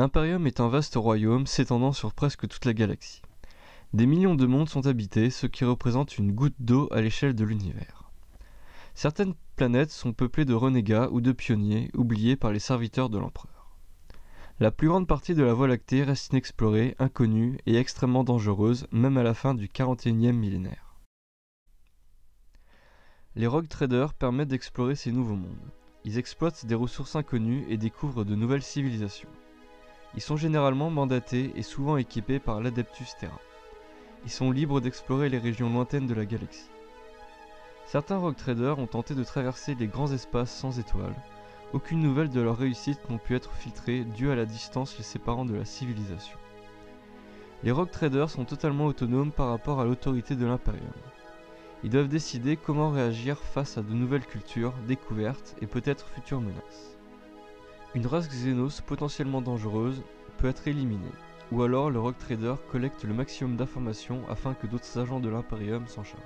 est un vaste royaume s'étendant sur presque toute la galaxie. Des millions de mondes sont habités, ce qui représente une goutte d'eau à l'échelle de l'univers. Certaines planètes sont peuplées de renégats ou de pionniers oubliés par les serviteurs de l'empereur. La plus grande partie de la Voie lactée reste inexplorée, inconnue et extrêmement dangereuse, même à la fin du 41e millénaire. Les rogue traders permettent d'explorer ces nouveaux mondes. Ils exploitent des ressources inconnues et découvrent de nouvelles civilisations. Ils sont généralement mandatés et souvent équipés par l'Adeptus Terra. Ils sont libres d'explorer les régions lointaines de la galaxie. Certains rogue traders ont tenté de traverser les grands espaces sans étoiles. Aucune nouvelle de leur réussite n'ont pu être filtrée due à la distance les séparant de la civilisation. Les rogue traders sont totalement autonomes par rapport à l'autorité de l'Imperium. Ils doivent décider comment réagir face à de nouvelles cultures, découvertes et peut-être futures menaces. Une race Xenos potentiellement dangereuse peut être éliminée, ou alors le Rogue Trader collecte le maximum d'informations afin que d'autres agents de l'Imperium s'en chargent.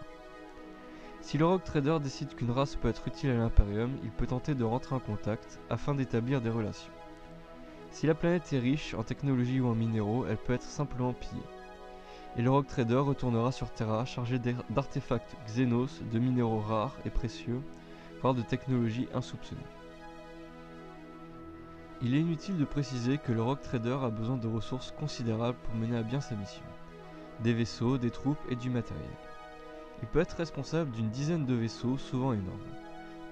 Si le Rogue Trader décide qu'une race peut être utile à l'Imperium, il peut tenter de rentrer en contact afin d'établir des relations. Si la planète est riche en technologie ou en minéraux, elle peut être simplement pillée. Et le Rogue Trader retournera sur Terra chargé d'artefacts Xenos, de minéraux rares et précieux, voire de technologies insoupçonnées. Il est inutile de préciser que le Rogue Trader a besoin de ressources considérables pour mener à bien sa mission. Des vaisseaux, des troupes et du matériel. Il peut être responsable d'une dizaine de vaisseaux, souvent énormes.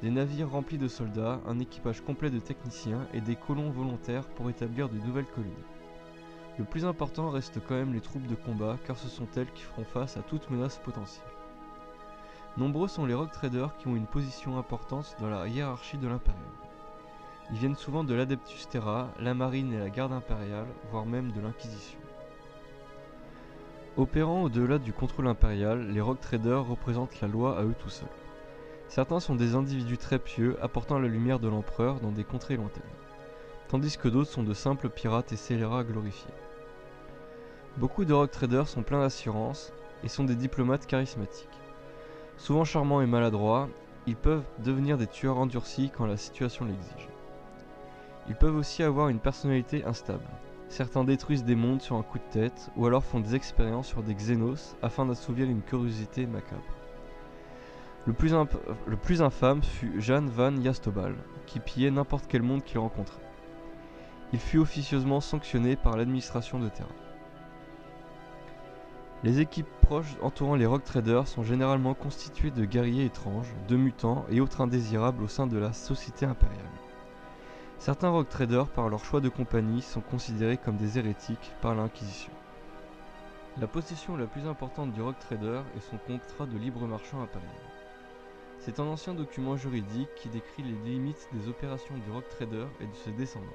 Des navires remplis de soldats, un équipage complet de techniciens et des colons volontaires pour établir de nouvelles colonies. Le plus important reste quand même les troupes de combat car ce sont elles qui feront face à toute menace potentielle. Nombreux sont les rogue traders qui ont une position importante dans la hiérarchie de l'Imperium. Ils viennent souvent de l'Adeptus Terra, la marine et la garde impériale, voire même de l'Inquisition. Opérant au-delà du contrôle impérial, les rogue traders représentent la loi à eux tout seuls. Certains sont des individus très pieux apportant la lumière de l'empereur dans des contrées lointaines, tandis que d'autres sont de simples pirates et scélérats glorifiés. Beaucoup de rogue traders sont pleins d'assurance et sont des diplomates charismatiques. Souvent charmants et maladroits, ils peuvent devenir des tueurs endurcis quand la situation l'exige. Ils peuvent aussi avoir une personnalité instable. Certains détruisent des mondes sur un coup de tête, ou alors font des expériences sur des xénos afin d'assouvir une curiosité macabre. Le plus, infâme fut Jeanne van Yastobal, qui pillait n'importe quel monde qu'il rencontrait. Il fut officieusement sanctionné par l'administration de Terra. Les équipes proches entourant les Rogue Traders sont généralement constituées de guerriers étranges, de mutants et autres indésirables au sein de la société impériale. Certains rogue traders, par leur choix de compagnie, sont considérés comme des hérétiques par l'Inquisition. La possession la plus importante du rogue trader est son contrat de libre marchand impérial. C'est un ancien document juridique qui décrit les limites des opérations du rogue trader et de ses descendants.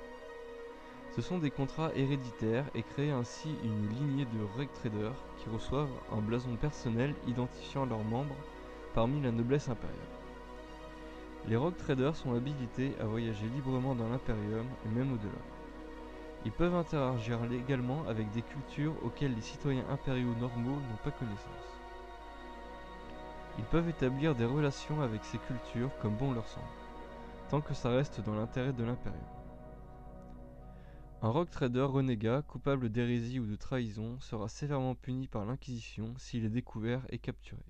Ce sont des contrats héréditaires et créent ainsi une lignée de rogue traders qui reçoivent un blason personnel identifiant leurs membres parmi la noblesse impériale. Les rogue traders sont habilités à voyager librement dans l'Imperium et même au-delà. Ils peuvent interagir également avec des cultures auxquelles les citoyens impériaux normaux n'ont pas connaissance. Ils peuvent établir des relations avec ces cultures comme bon leur semble, tant que ça reste dans l'intérêt de l'Imperium. Un rogue trader renégat coupable d'hérésie ou de trahison sera sévèrement puni par l'Inquisition s'il est découvert et capturé.